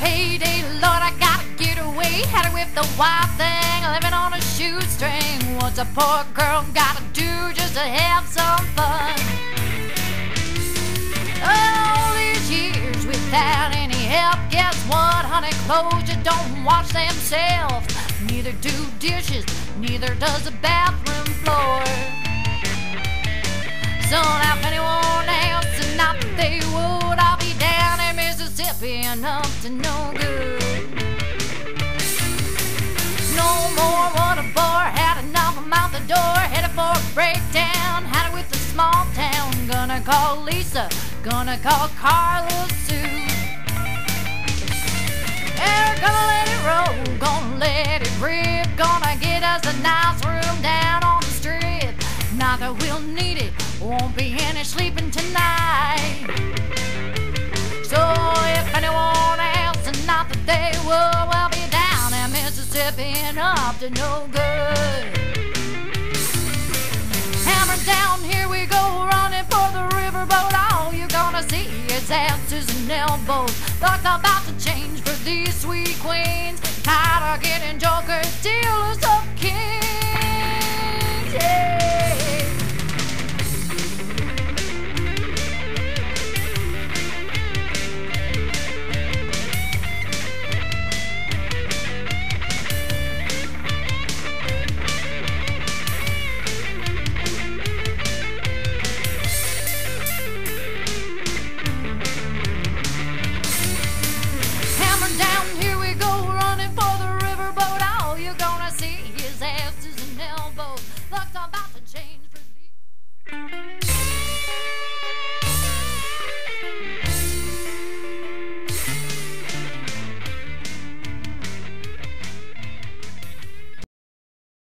payday. Lord, I gotta get away. Had it with the wild thing, living on a shoestring. What's a poor girl gotta do just to have some fun? All these years without any help. Guess what, honey? Clothes you don't wash themselves. Neither do dishes, neither does the bathroom floor. So now if anyone And up to no good. No more water bore, had enough, I'm out the door, headed for a breakdown, had it with the small town. Gonna call Lisa, gonna call Carla Sue. Yeah, up to no good. Hammer down, here we go, running for the riverboat. All you're gonna see is asses and elbows. Thoughts about to change for these sweet queens. Tired